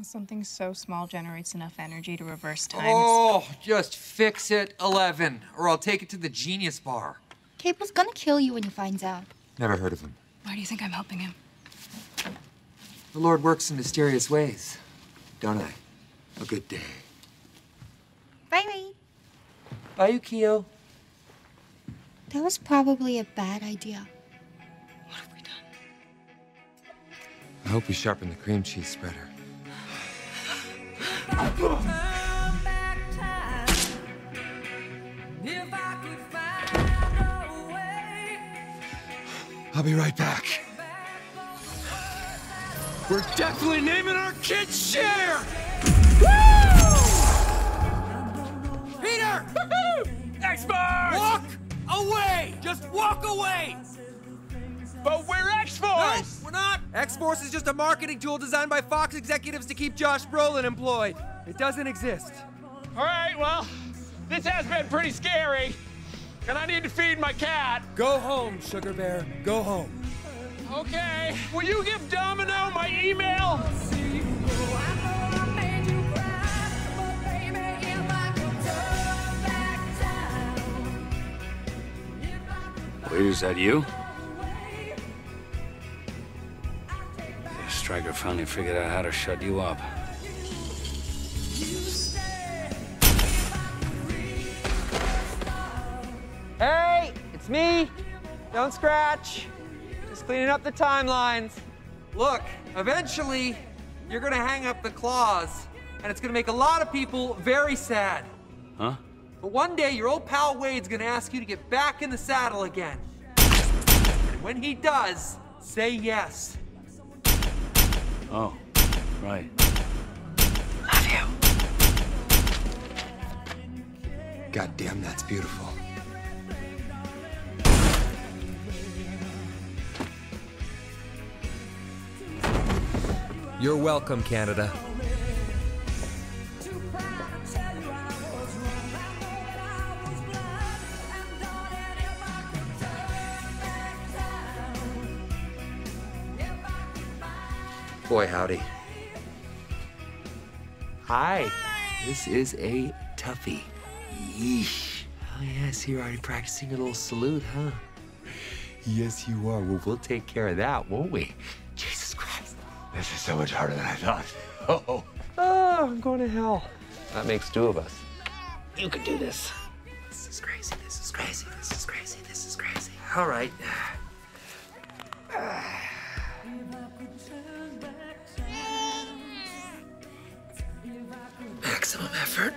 Something so small generates enough energy to reverse time. Oh, just fix it, 11, or I'll take it to the Genius Bar. Cable's gonna kill you when he finds out. Never heard of him. Why do you think I'm helping him? The Lord works in mysterious ways, don't I? A good day. Bye, Ray. Bye, Yukio. That was probably a bad idea. What have we done? I hope we sharpen the cream cheese spreader. I'll be right back. We're definitely naming our kid Cher! Peter! X-Force! Walk away! Just walk away! But we're X-Force! we're not! X-Force is just a marketing tool designed by Fox executives to keep Josh Brolin employed. It doesn't exist. All right, well, this has been pretty scary. And I need to feed my cat. Go home, Sugar Bear. Go home. Okay. Will you give Domino my email? Wait, is that you? Yeah, Stryker finally figured out how to shut you up. Me. Don't scratch. Just cleaning up the timelines. Look, eventually, you're gonna hang up the claws, and it's gonna make a lot of people very sad. Huh? But one day, your old pal Wade's gonna ask you to get back in the saddle again. And when he does, say yes. Oh, right. Love you. God damn, that's beautiful. You're welcome, Canada. Boy, howdy. Hi. This is a toughie. Yeesh. Oh, yes, you're already practicing a little salute, huh? Yes, you are. Well, we'll take care of that, won't we? Jesus Christ. This is so much harder than I thought. Oh, Oh, I'm going to hell. that makes two of us. You can do this. This is crazy. This is crazy. This is crazy. This is crazy. All right. Maximum effort.